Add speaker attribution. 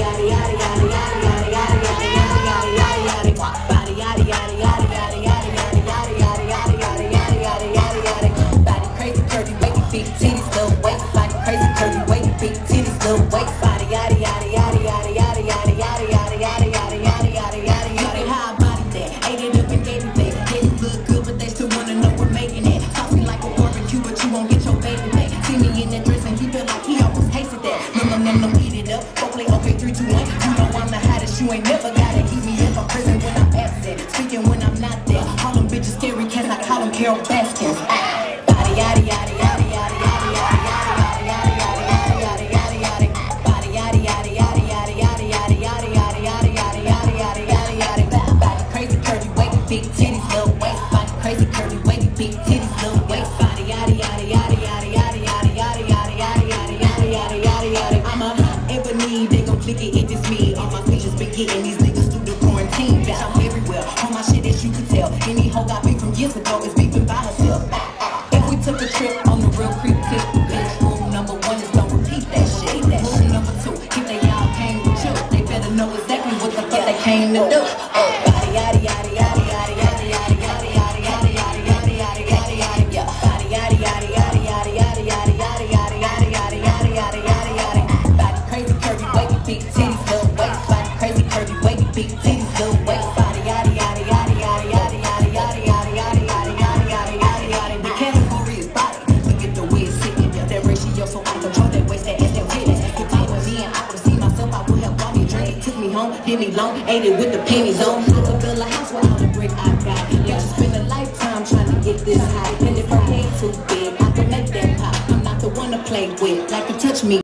Speaker 1: yari yari yari yari you ain't never gotta keep me in my prison when I'm absent. Speaking when I'm not there. Call them bitches scary cats, I call them Carole Baskins. Any hoe got picked from years ago is beefing by herself. If we took a trip on the real creep tip, bitch, rule number one is don't repeat that shit. Rule number two, keep they y'all came with you, they better know exactly what the fuck they came to do. Big titties, little waist, body crazy, curvy, wavy, big titties. Drink. Took me long, ate it with the pennies on. I could build a house without the brick I got. Yeah, just spend a lifetime trying to get this high. And if her head too big, I could make that pop. I'm not the one to play with, like to touch me